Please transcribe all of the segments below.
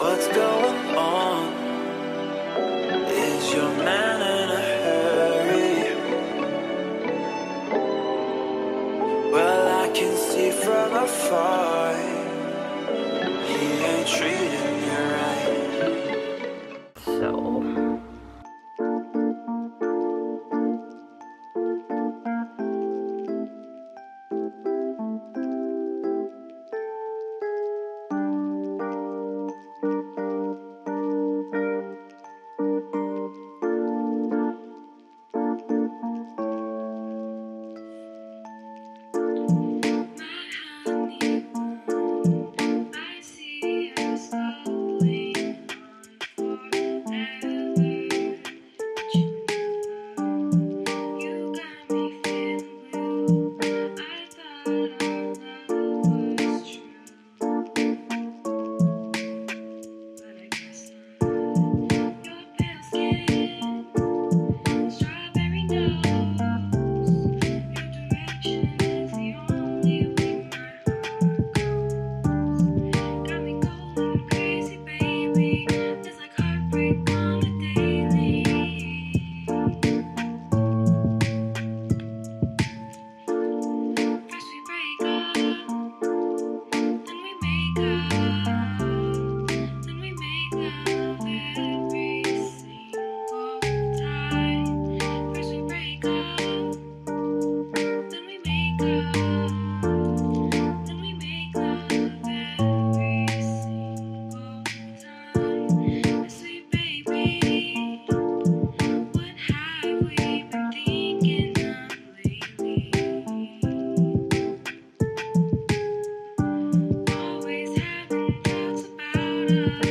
What's going on? Is your man in a hurry? Well, I can see from afar, he ain't treating. Bye.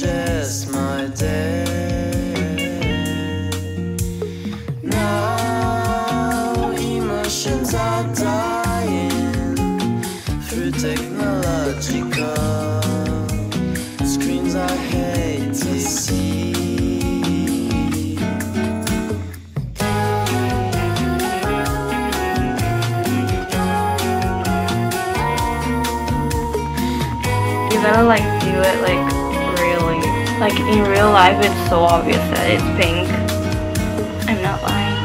just my day. Now emotions are dying through technological screens I hate to see. Like do it like like in real life, it's so obvious that it's pink. I'm not lying.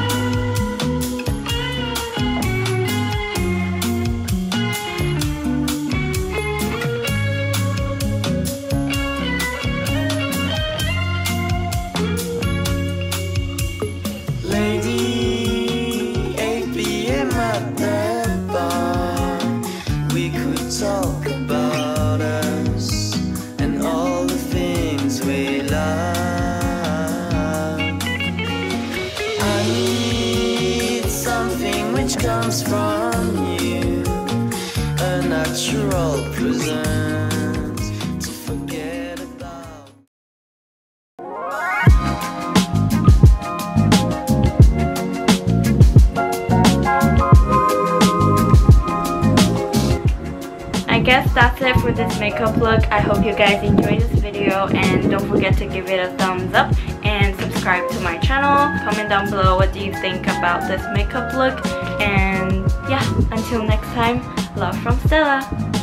I guess that's it for this makeup look. I hope you guys enjoyed this video and don't forget to give it a thumbs up and subscribe to my channel. Comment down below what do you think about this makeup look and yeah, until next time, love from Stella!